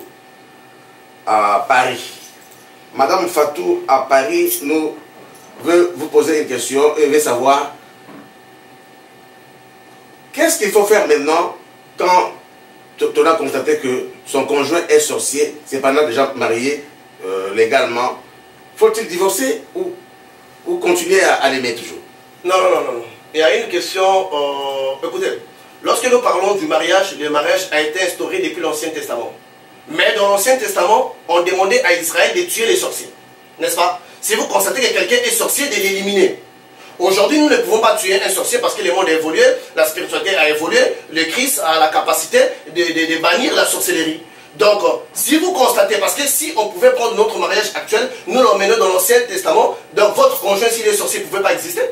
à Paris. Madame Fatou à Paris nous veut vous poser une question et veut savoir qu'est-ce qu'il faut faire maintenant quand on a constaté que son conjoint est sorcier, cependant déjà marié euh, légalement. Faut-il divorcer ou, ou continuer à, à l'aimer toujours? Non, non, non, non. Il y a une question. euh, écoutez, lorsque nous parlons du mariage, le mariage a été instauré depuis l'Ancien Testament. Mais dans l'Ancien Testament, on demandait à Israël de tuer les sorciers. N'est-ce pas? Si vous constatez que quelqu'un est sorcier, de l'éliminer. Aujourd'hui, nous ne pouvons pas tuer un sorcier parce que le monde a évolué, la spiritualité a évolué, le Christ a la capacité de, de- bannir la sorcellerie. Donc, euh, si vous constatez, parce que si on pouvait prendre notre mariage actuel, nous l'emmenons dans l'Ancien Testament, donc votre conjoint, s'il est sorcier, ne pouvait pas exister?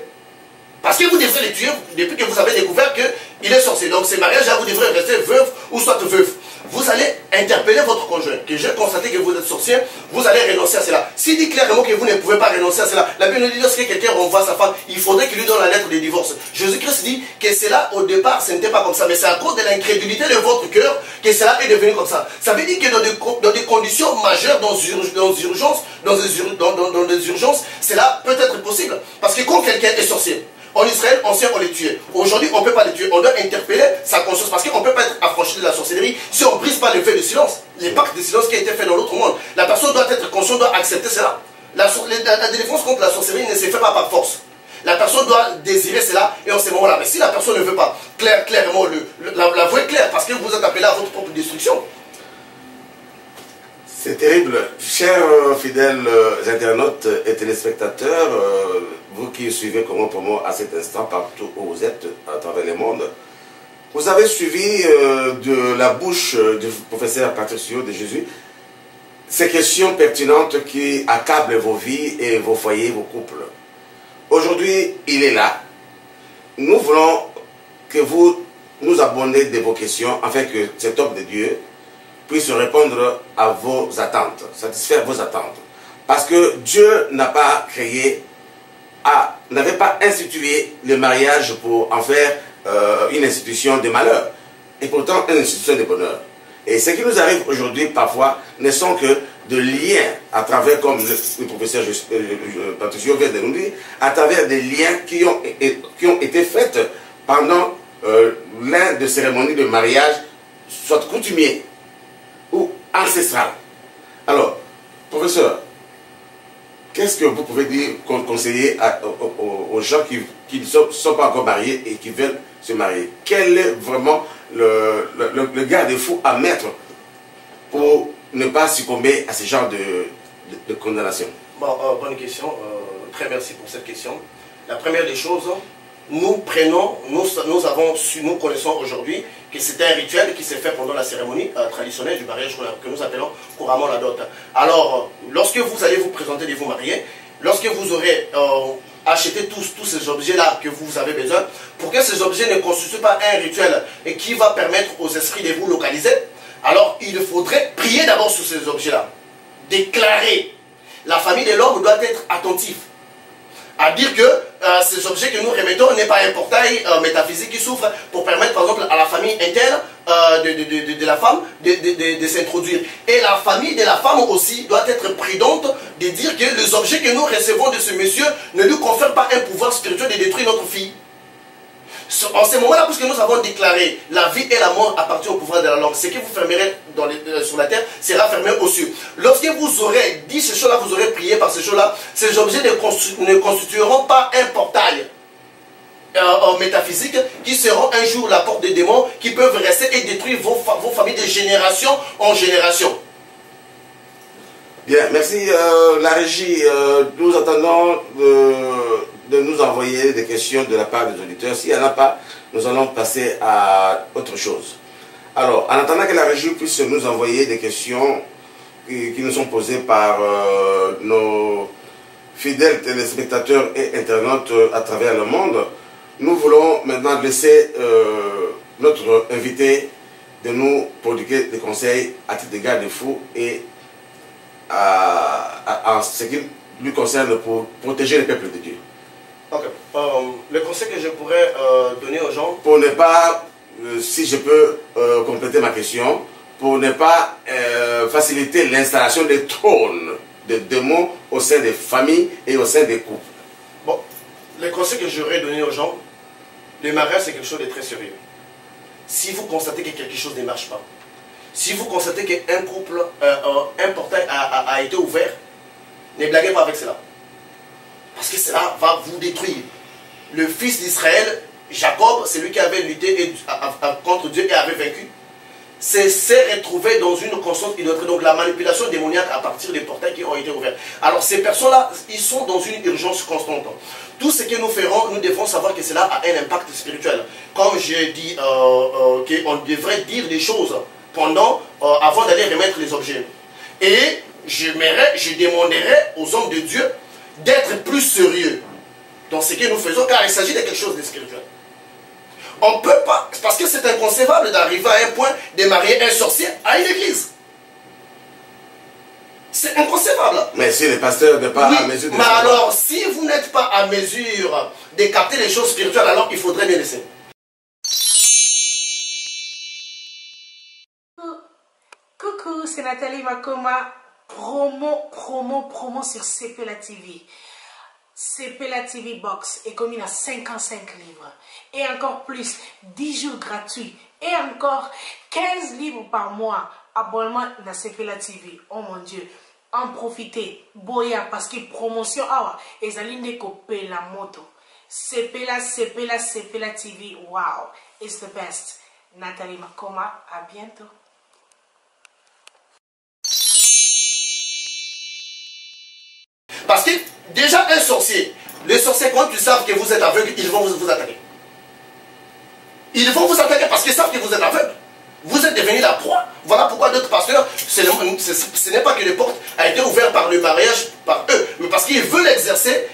Parce que vous devrez le tuer depuis que vous avez découvert qu'il est sorcier. Donc, ces mariages-là, vous devrez rester veuve ou soit veuve. Vous allez interpeller votre conjoint, que j'ai constaté que vous êtes sorcier, vous allez renoncer à cela. S'il dit clairement que vous ne pouvez pas renoncer à cela, la Bible dit lorsque quelqu'un renvoie sa femme, il faudrait qu'il lui donne la lettre de divorce. Jésus-Christ dit que cela, au départ, ce n'était pas comme ça, mais c'est à cause de l'incrédulité de votre cœur que cela est devenu comme ça. Ça veut dire que dans des, conditions majeures, dans, ur- dans des urgences, dans des, ur- dans- dans- dans des urgences, cela peut être possible. Parce que quand quelqu'un est sorcier, en Israël, on sait on les tuait. Aujourd'hui, on ne peut pas les tuer. On doit interpeller sa conscience parce qu'on ne peut pas être affranchi de la sorcellerie si on ne brise pas le fait de silence. Les pactes de silence qui a été fait dans l'autre monde. La personne doit être consciente, doit accepter cela. La, la- la défense contre la sorcellerie ne se fait pas par force. La personne doit désirer cela et en ce moment-là. Mais si la personne ne veut pas, clair, clairement, la, la voie claire parce que vous êtes appelé à votre propre destruction. C'est terrible. Chers euh, fidèles euh, internautes et téléspectateurs, euh, vous qui suivez Comment Promo à cet instant, partout où vous êtes à travers le monde, vous avez suivi de la bouche du professeur Patricio de Jésus ces questions pertinentes qui accablent vos vies et vos foyers, vos couples. Aujourd'hui, il est là. Nous voulons que vous nous abonnez de vos questions afin que cet homme de Dieu puisse répondre à vos attentes, satisfaire vos attentes. Parce que Dieu n'a pas créé, n'avait pas institué le mariage pour en faire euh, une institution de malheur, et pourtant une institution de bonheur. Et ce qui nous arrive aujourd'hui, parfois, ne sont que de liens, à travers, comme le, professeur euh, euh, Patricio vient de nous dire, à travers des liens qui ont, qui ont été faits pendant l'un de cérémonies de mariage, soit coutumier ou ancestral. Alors, professeur, qu'est-ce que vous pouvez dire, con- conseiller aux, gens qui, ne sont, pas encore mariés et qui veulent se marier? Quel est vraiment le, le, garde-fou à mettre pour ne pas succomber à ce genre de, condamnation? Euh, bonne question. Euh, très merci pour cette question. La première des choses, nous prenons, nous, avons su, nous connaissons aujourd'hui que c'était un rituel qui s'est fait pendant la cérémonie euh, traditionnelle du mariage que nous appelons couramment la dot. Alors, lorsque vous allez vous présenter de vous marier, lorsque vous aurez euh, acheté tous, tous ces objets-là que vous avez besoin, pour que ces objets ne constituent pas un rituel et qui va permettre aux esprits de vous localiser, alors il faudrait prier d'abord sur ces objets-là. Déclarer. La famille de l'homme doit être attentive à dire que euh, ces objets que nous remettons n'est pas un portail euh, métaphysique qui souffre pour permettre par exemple à la famille interne euh, de, de- de- de- la femme de, s'introduire. Et la famille de la femme aussi doit être prudente de dire que les objets que nous recevons de ce monsieur ne lui confèrent pas un pouvoir spirituel de détruire notre fille. En ce moment-là, puisque nous avons déclaré la vie et la mort appartiennent au pouvoir de la langue, ce que vous fermerez euh, sur la terre sera fermé aux cieux. Lorsque vous aurez dit ces choses-là, vous aurez prié par ces choses-là, ces objets ne, constitu- ne constitueront pas un portail euh, en métaphysique qui seront un jour la porte des démons qui peuvent rester et détruire vos, fa- vos familles de génération en génération. Bien, merci. Euh, la régie, nous attendons de nous envoyer des questions de la part des auditeurs. S'il n'y en a pas, nous allons passer à autre chose. Alors, en attendant que la régie puisse nous envoyer des questions qui, nous sont posées par euh, nos fidèles téléspectateurs et internautes euh, à travers le monde, nous voulons maintenant laisser euh, notre invité de nous prodiguer des conseils à titre de garde-fou et à- à- en ce qui lui concerne pour protéger le peuple de Dieu. Ok. Euh, le conseil que je pourrais euh, donner aux gens, Pour ne pas, euh, si je peux euh, compléter ma question, pour ne pas faciliter l'installation des trônes de démons au sein des familles et au sein des couples. bon, le conseil que j'aurais donné aux gens, le mariage c'est quelque chose de très sérieux. Si vous constatez que quelque chose ne marche pas, si vous constatez qu'un couple important a, a- a été ouvert, ne blaguez pas avec cela. Parce que cela va vous détruire. Le fils d'Israël, Jacob, c'est lui qui avait lutté contre Dieu et avait vaincu, s'est retrouvé dans une constante idolâtrie. Donc la manipulation démoniaque à partir des portails qui ont été ouverts. Alors ces personnes-là, ils sont dans une urgence constante. Tout ce que nous ferons, nous devons savoir que cela a un impact spirituel. Comme j'ai dit, euh, euh, qu'on devrait dire des choses pendant, euh, avant d'aller remettre les objets. Et je demanderai aux hommes de Dieu d'être plus sérieux dans ce que nous faisons, car il s'agit de quelque chose de spirituel. On ne peut pas, parce que c'est inconcevable d'arriver à un point de marier un sorcier à une église. C'est inconcevable. Mais si le pasteur n'est pas Oui, à mesure de mais alors, si vous n'êtes pas à mesure de capter les choses spirituelles, alors il faudrait les laisser. Coucou, c'est Nathalie Makoma. Promo, promo, promo sur CP La TV. CP La TV Box est commis à 55 livres. Et encore plus, 10 jours gratuits. Et encore 15 livres par mois. Abonnement dans CP La TV. Oh mon Dieu. En profiter. Boya, parce que promotion, awa. Et zaline de la moto. CP La, CP La, CP La TV. Wow. It's the best. Nathalie Makoma. À bientôt. Parce que déjà un sorcier, les sorciers quand ils savent que vous êtes aveugle, ils vont vous, attaquer. Ils vont vous attaquer parce qu'ils savent que vous êtes aveugle. Vous êtes devenu la proie. Voilà pourquoi d'autres pasteurs, ce n'est pas que les portes a été ouvertes par le mariage, par eux, mais parce qu'ils veulent exercer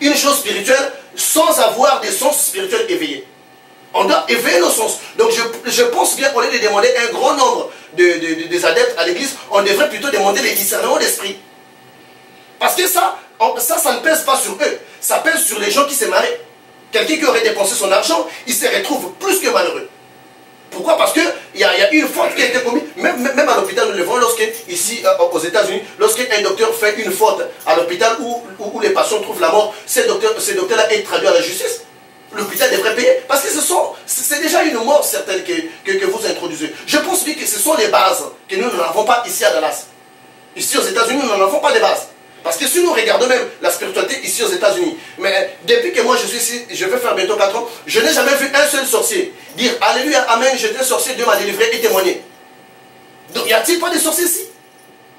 une chose spirituelle sans avoir des sens spirituels éveillés. On doit éveiller nos sens. Donc je, pense bien qu'au lieu de demander un grand nombre de, adeptes à l'église, on devrait plutôt demander les discernements d'esprit. Parce que ça, ça, ça ne pèse pas sur eux. Ça pèse sur les gens qui se marient. Quelqu'un qui aurait dépensé son argent, il se retrouve plus que malheureux. Pourquoi? Parce qu'il y, y a une faute qui a été commise. Même, même- à l'hôpital, nous le voyons lorsque, ici euh, aux États-Unis, lorsqu'un docteur fait une faute à l'hôpital où, où- les patients trouvent la mort, ce docteur- ce docteur-là est traduit à la justice. L'hôpital devrait payer. Parce que ce sont, c'est déjà une mort certaine que, que, vous introduisez. Je pense que ce sont les bases que nous n'avons pas ici à Dallas. Ici aux États-Unis, nous n'en avons pas de base. Parce que si nous regardons même la spiritualité ici aux États-Unis, mais depuis que moi je suis ici, je vais faire bientôt 4 ans, je n'ai jamais vu un seul sorcier dire Alléluia, Amen, j'étais sorcier, Dieu m'a délivré et témoigné. Donc y a-t-il pas de sorciers ici?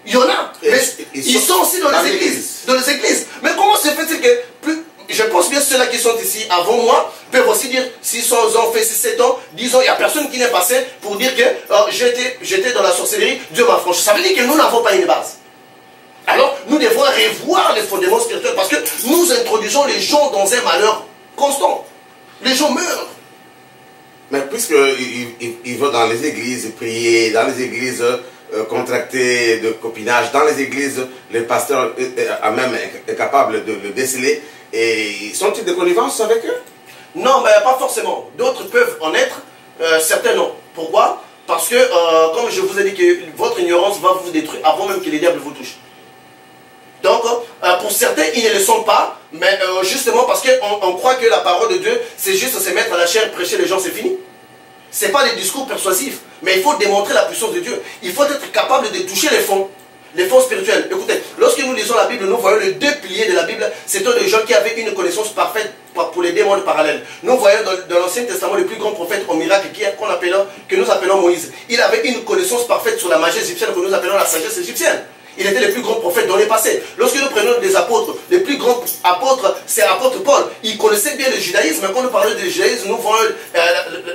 Il y en a. Et- mais ils ils sont sont aussi dans dans les églises. Dans les églises. Mais comment se fait-il que plus, je pense bien ceux-là qui sont ici avant moi peuvent aussi dire 600 ans, fait 7 ans, 10 ans, il n'y a personne qui n'est passé pour dire que euh, j'étais j'étais dans la sorcellerie, Dieu m'a franchi. Ça veut dire que nous n'avons pas une base. Alors, nous devons revoir les fondements spirituels parce que nous introduisons les gens dans un malheur constant. Les gens meurent. Mais puisqu'ils ils, ils vont dans les églises prier, dans les églises euh, contracter de copinage, dans les églises, les pasteurs euh, euh, même est capable de le déceler. Et sont-ils de connivence avec eux? Non, mais pas forcément. D'autres peuvent en être, euh, certains non. Pourquoi? Parce que, euh, comme je vous ai dit, que votre ignorance va vous détruire avant même que les diables vous touchent. Donc, euh, pour certains, ils ne le sont pas, mais euh, justement parce qu'on on croit que la parole de Dieu, c'est juste se mettre à la chair, prêcher les gens, c'est fini. Ce n'est pas des discours persuasifs, mais il faut démontrer la puissance de Dieu. Il faut être capable de toucher les fonds, les fonds spirituels. Écoutez, lorsque nous lisons la Bible, nous voyons les deux piliers de la Bible. C'était des gens qui avaient une connaissance parfaite pour les démons parallèles. Nous voyons dans, l'Ancien Testament le plus grand prophète au miracle que nous appelons Moïse, il avait une connaissance parfaite sur la magie égyptienne que nous appelons la sagesse égyptienne. Il était le plus grand prophète dans les passés. Lorsque nous prenons des apôtres, les plus grands apôtres, c'est l'apôtre Paul. Il connaissait bien le judaïsme. Quand nous parlons du judaïsme, nous voyons euh,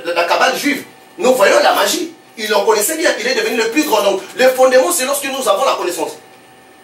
la, la, cabale juive. Nous voyons la magie. Il en connaissait bien. Il est devenu le plus grand. Donc, le fondement, c'est lorsque nous avons la connaissance.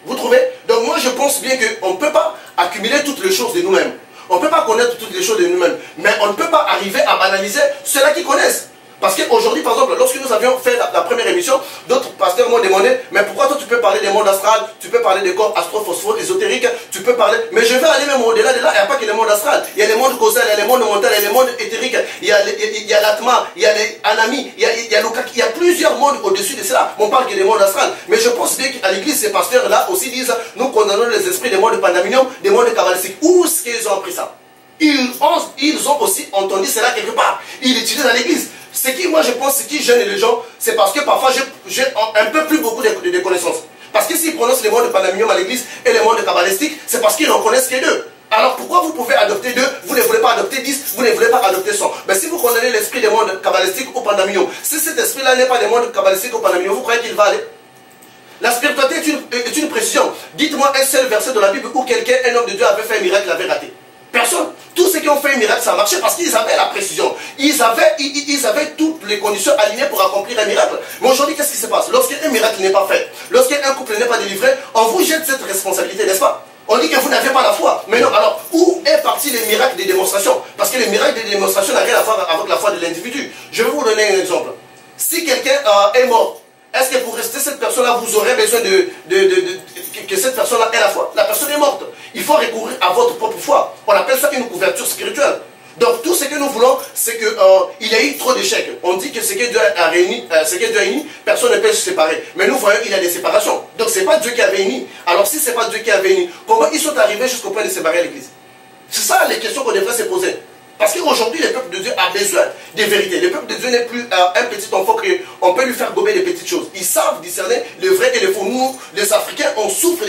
Vous trouvez? Donc, moi, je pense bien qu'on ne peut pas accumuler toutes les choses de nous-mêmes. On ne peut pas connaître toutes les choses de nous-mêmes. Mais on ne peut pas arriver à banaliser ceux-là qui connaissent. Parce qu'aujourd'hui, par exemple, lorsque nous avions fait la, première émission, d'autres pasteurs m'ont demandé, mais pourquoi toi tu peux parler des mondes astrales, tu peux parler des corps astro ésotériques, tu peux parler, mais je vais aller même au-delà de là, il n'y a pas que les mondes astrales, il y a les mondes causaux, il y a les mondes mentaux, il y a les mondes éthériques, il y a, l'atma, il y a les anami, il y a, il y il y a plusieurs mondes au-dessus de cela. On parle que des mondes astrales. Mais je pense bien qu'à l'église, ces pasteurs-là aussi disent, nous condamnons les esprits des mondes pandaminium, des mondes cabalistiques. Où est-ce qu'ils ont appris ça? Ils ont, ils ont aussi entendu cela quelque part. Ils l'utilisent dans l'église. Ce qui, moi, je pense, ce qui gêne les gens, c'est parce que parfois, j'ai un peu plus beaucoup de, connaissances. Parce que s'ils prononcent les mots de Panaminium à l'église et les mots de kabbalistique, c'est parce qu'ils en connaissent que deux. Alors pourquoi vous pouvez adopter deux, vous ne voulez pas adopter dix, vous ne voulez pas adopter cent? Mais si vous condamnez l'esprit des mondes kabbalistiques au pandaminium, si cet esprit-là n'est pas des mondes kabbalistiques au pandaminium, vous croyez qu'il va aller? La spiritualité est une, est une précision. Dites-moi un seul verset de la Bible où quelqu'un, un homme de Dieu, avait fait un miracle, l'avait raté. Personne. Tous ceux qui ont fait un miracle, ça a marché parce qu'ils avaient la précision. Ils avaient, ils, avaient toutes les conditions alignées pour accomplir un miracle. Mais aujourd'hui, qu'est-ce qui se passe? Lorsqu'un miracle n'est pas fait, lorsqu'un couple n'est pas délivré, on vous jette cette responsabilité, n'est-ce pas? On dit que vous n'avez pas la foi. Mais non, alors, où est parti le miracle des démonstrations? Parce que le miracle des démonstrations n'a rien à voir avec la foi de l'individu. Je vais vous donner un exemple. Si quelqu'un euh, est mort, est-ce que pour rester cette personne-là, vous aurez besoin de, que cette personne-là ait la foi? La personne est morte. Il faut recourir à votre propre foi. On appelle ça une couverture spirituelle. Donc tout ce que nous voulons, c'est qu'il euh, y a eu trop d'échecs. On dit que ce que Dieu a réuni, euh, que Dieu a personne ne peut se séparer. Mais nous voyons qu'il y a des séparations. Donc ce n'est pas Dieu qui avait uni. Alors si ce n'est pas Dieu qui avait uni, comment ils sont arrivés jusqu'au point de séparer l'Église? C'est ça les questions qu'on devrait se poser. Parce qu'aujourd'hui, le peuple de Dieu a besoin de vérité. Le peuple de Dieu n'est plus euh, un petit enfant qu'on peut lui faire gober des petites choses. Ils savent discerner le vrai et le faux. Nous, les Africains, on souffre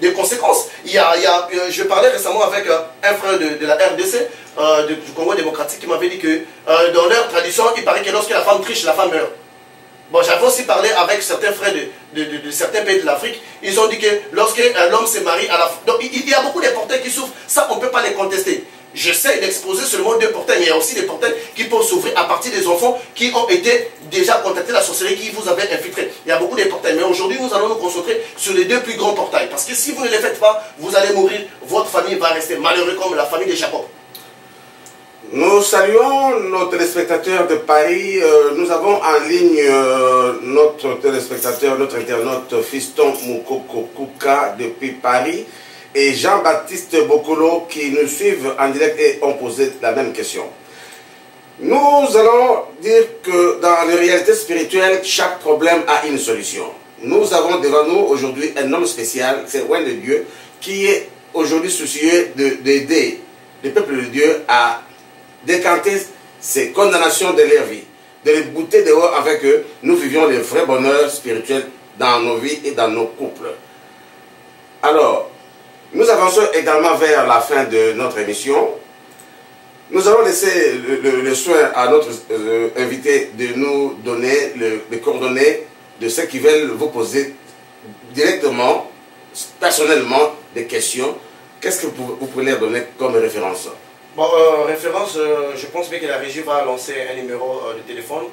des, conséquences. Il y, a, il y a, euh, je parlais récemment avec euh, un frère de, la RDC, du Congo démocratique, qui m'avait dit que dans leur tradition, il paraît que lorsque la femme triche, la femme meurt. Bon, j'avais aussi parlé avec certains frères de, de, certains pays de l'Afrique. Ils ont dit que lorsque l'homme se marie à la Donc, il, y a beaucoup de portails qui souffrent. Ça, on ne peut pas les contester. J'essaie d'exposer seulement deux portails, mais il y a aussi des portails qui peuvent s'ouvrir à partir des enfants qui ont été déjà contactés la sorcellerie, qui vous avaient infiltré. Il y a beaucoup de portails, mais aujourd'hui nous allons nous concentrer sur les deux plus grands portails. Parce que si vous ne les faites pas, vous allez mourir, votre famille va rester malheureuse comme la famille de Jacob. Nous saluons nos téléspectateurs de Paris. Euh, nous avons en ligne euh, notre téléspectateur, notre internaute Fiston Moukoko Kuka depuis Paris et Jean-Baptiste Bokolo qui nous suivent en direct et ont posé la même question. Nous allons dire que dans les réalités spirituelles, chaque problème a une solution. Nous avons devant nous aujourd'hui un homme spécial, c'est Roi de Dieu, qui est aujourd'hui soucieux d'aider le peuple de Dieu à décanter ces condamnations de leur vie, de les bouter dehors avec eux. Nous vivions le vrai bonheur spirituel dans nos vies et dans nos couples. Alors, nous avançons également vers la fin de notre émission. Nous allons laisser le, soin à notre euh, invité de nous donner les coordonnées de ceux qui veulent vous poser directement, personnellement, des questions. Qu'est-ce que vous, vous pouvez leur donner comme référence? Bon, euh, référence, euh, je pense bien que la régie va lancer un numéro de téléphone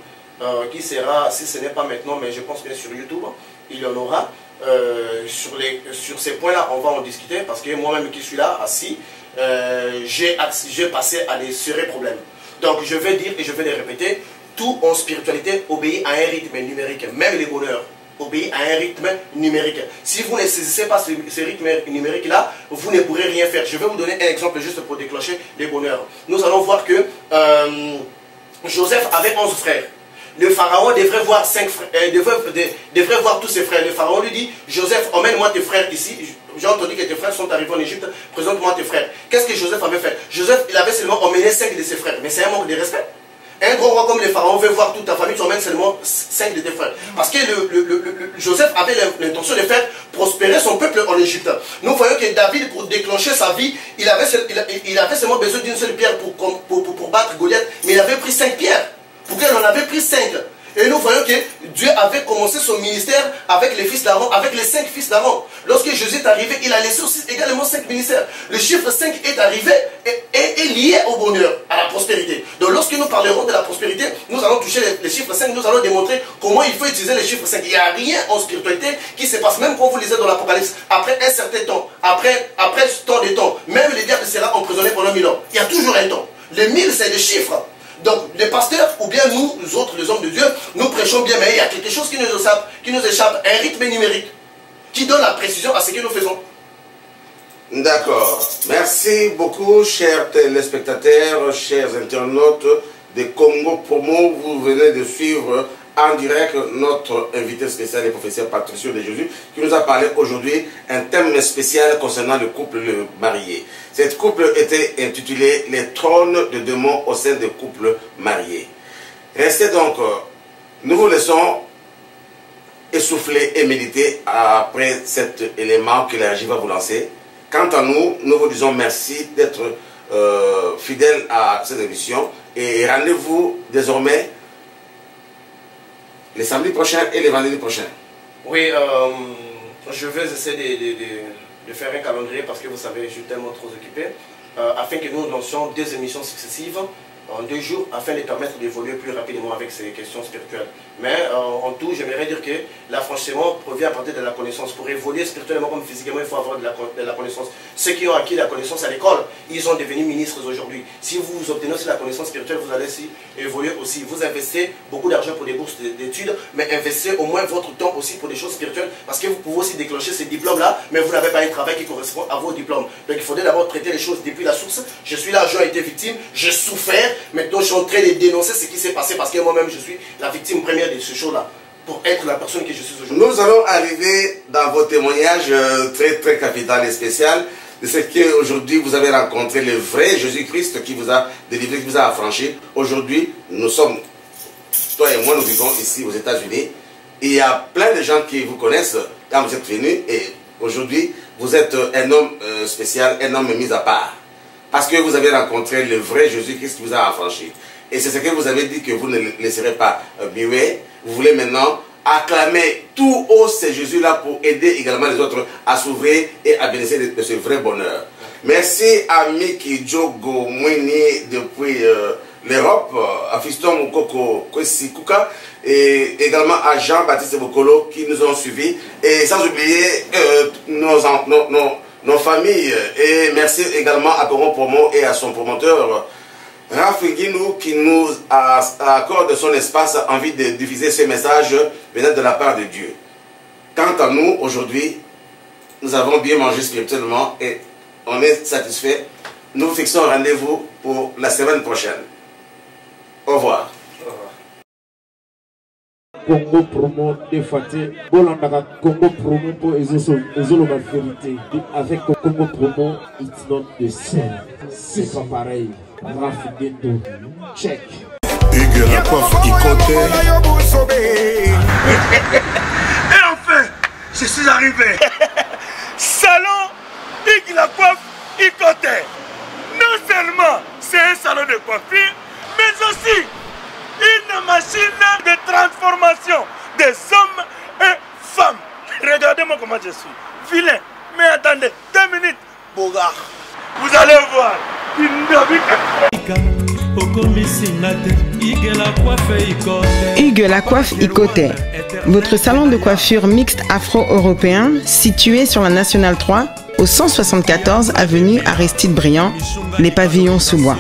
qui sera, si ce n'est pas maintenant, mais je pense bien sur YouTube, il y en aura. Euh, sur, les, sur ces points-là, on va en discuter parce que moi-même qui suis là, assis, euh, j'ai passé à des sérieux problèmes. Donc je vais dire et je vais les répéter, tout en spiritualité obéit à un rythme numérique, même les bonheurs obéit à un rythme numérique. Si vous ne saisissez pas ce, rythme numérique-là, vous ne pourrez rien faire. Je vais vous donner un exemple juste pour déclencher les bonheurs. Nous allons voir que euh, Joseph avait 11 frères le pharaon devrait voir cinq euh, devrait, voir tous ses frères. Le pharaon lui dit, Joseph, emmène-moi tes frères ici. J'ai entendu que tes frères sont arrivés en Égypte, présente-moi tes frères. Qu'est-ce que Joseph avait fait? Joseph, il avait seulement emmené cinq de ses frères, mais c'est un manque de respect. Un gros roi comme le pharaon veut voir toute ta famille, tu emmènes seulement cinq de tes frères. Parce que Joseph avait l'intention de faire prospérer son peuple en Égypte. Nous voyons que David, pour déclencher sa vie, il avait, il avait seulement besoin d'une seule pierre pour, pour, pour battre Goliath, mais il avait pris cinq pierres. Pourquoi il en avait pris cinq Et nous voyons que Dieu avait commencé son ministère avec les fils d'Aaron, avec les cinq fils d'Aaron. Lorsque Jésus est arrivé, il a laissé aussi également cinq ministères. Le chiffre 5 est arrivé et est, lié au bonheur, à la prospérité. Donc lorsque nous parlerons de la prospérité, nous allons toucher les, chiffres 5, nous allons démontrer comment il faut utiliser les chiffres 5. Il n'y a rien en spiritualité qui se passe, même quand vous lisez dans l'Apocalypse, après un certain temps, après, après de temps, même le diable sera emprisonné pendant mille ans. Il y a toujours un temps. Les mille, c'est des chiffres. Donc, les pasteurs, ou bien nous, nous autres, les hommes de Dieu, nous prêchons bien, mais il y a quelque chose qui nous échappe, qui nous échappe un rythme numérique, qui donne la précision à ce que nous faisons. D'accord. Merci beaucoup, chers téléspectateurs, chers internautes de Congo Promo. Vous venez de suivre en direct notre invité spécial, le professeur Patricio de Jésus, qui nous a parlé aujourd'hui un thème spécial concernant le couple marié. Cette couple était intitulé Les trônes de démons au sein des couples mariés. Restez donc, nous vous laissons essouffler et méditer après cet élément que la régie va vous lancer. Quant à nous, nous vous disons merci d'être euh, fidèles à cette émission et rendez-vous désormais les samedis prochains et les vendredis prochains. Oui, euh, je vais essayer de, faire un calendrier parce que vous savez, je suis tellement trop occupé, euh, afin que nous lancions des émissions successives en deux jours afin de permettre d'évoluer plus rapidement avec ces questions spirituelles. Mais euh, en tout, j'aimerais dire que l'affranchissement provient à partir de la connaissance. Pour évoluer spirituellement comme physiquement, il faut avoir de la, connaissance. Ceux qui ont acquis la connaissance à l'école, ils sont devenus ministres aujourd'hui. Si vous obtenez aussi la connaissance spirituelle, vous allez aussi évoluer aussi. Vous investissez beaucoup d'argent pour des bourses d'études, mais investissez au moins votre temps aussi pour des choses spirituelles, parce que vous pouvez aussi déclencher ces diplômes-là, mais vous n'avez pas un travail qui correspond à vos diplômes. Donc il faudrait d'abord traiter les choses depuis la source. Je suis là, j'ai été victime, j'ai souffert, maintenant je suis en train de dénoncer ce qui s'est passé, parce que moi-même je suis la victime première de ce show-là pour être la personne que je suis aujourd'hui. Nous allons arriver dans vos témoignages euh, très très capital et spécial de ce qu'aujourd'hui vous avez rencontré le vrai Jésus-Christ qui vous a délivré, qui vous a affranchi. Aujourd'hui, nous sommes, toi et moi, nous vivons ici aux États-Unis. Il y a plein de gens qui vous connaissent quand vous êtes venus et aujourd'hui, vous êtes un homme euh, spécial, un homme mis à part. Parce que vous avez rencontré le vrai Jésus-Christ qui vous a affranchi. Et c'est ce que vous avez dit que vous ne laisserez pas euh, muet. Vous voulez maintenant acclamer tout haut ce Jésus-là pour aider également les autres à s'ouvrir et à bénéficier de, ce vrai bonheur. Merci à Miki Djogo Mwini depuis euh, l'Europe, à Fiston Mukoko Kuka et également à Jean-Baptiste Bokolo qui nous ont suivis et sans oublier euh, nos, familles et merci également à Coron Promo et à son promoteur Rafingino qui nous accorde son espace envie de diffuser ce message venant de la part de Dieu. Quant à nous, aujourd'hui, nous avons bien mangé spirituellement et on est satisfait. Nous fixons rendez-vous pour la semaine prochaine. Au revoir. Congo promo défaté bolandaka Congo promo pour ezoloba vérité avec Congo promo it's not the same c'est pas pareil Raf Ghetto. Check. Hugues la coiffe Et enfin, je suis arrivé. salon coiffe Icoté. Non seulement c'est un salon de coiffure, mais aussi une machine de transformation des hommes et femmes. Regardez-moi comment je suis. Vilain. Mais attendez, deux minutes. Bogard. Vous allez voir. Hugues la coiffe Icoté, votre salon de coiffure mixte afro-européen situé sur la Nationale 3 au 174 avenue Aristide Briand, les pavillons sous bois.